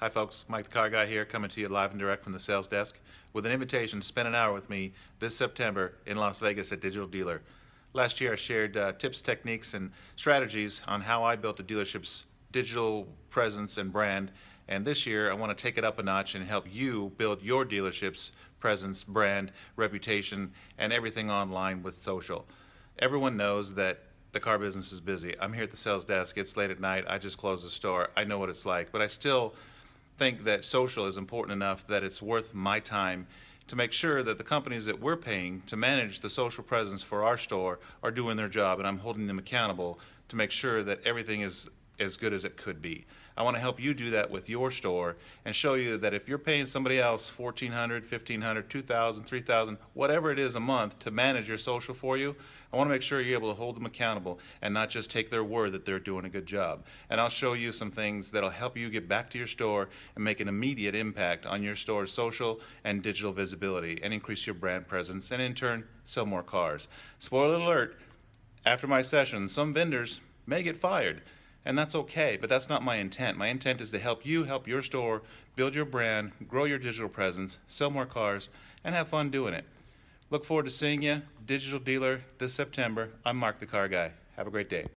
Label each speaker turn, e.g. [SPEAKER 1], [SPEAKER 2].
[SPEAKER 1] Hi, folks. Mike the Car Guy here, coming to you live and direct from the sales desk with an invitation to spend an hour with me this September in Las Vegas at Digital Dealer. Last year, I shared uh, tips, techniques, and strategies on how I built a dealership's digital presence and brand. And this year, I want to take it up a notch and help you build your dealership's presence, brand, reputation, and everything online with social. Everyone knows that the car business is busy. I'm here at the sales desk. It's late at night. I just closed the store. I know what it's like, but I still think that social is important enough that it's worth my time to make sure that the companies that we're paying to manage the social presence for our store are doing their job and I'm holding them accountable to make sure that everything is as good as it could be. I want to help you do that with your store and show you that if you're paying somebody else $1,400, $1,500, $2,000, $3,000, whatever it is a month to manage your social for you, I want to make sure you're able to hold them accountable and not just take their word that they're doing a good job. And I'll show you some things that'll help you get back to your store and make an immediate impact on your store's social and digital visibility and increase your brand presence and in turn sell more cars. Spoiler alert, after my session, some vendors may get fired and that's okay, but that's not my intent. My intent is to help you help your store build your brand, grow your digital presence, sell more cars, and have fun doing it. Look forward to seeing you, Digital Dealer, this September. I'm Mike the Car Guy. Have a great day.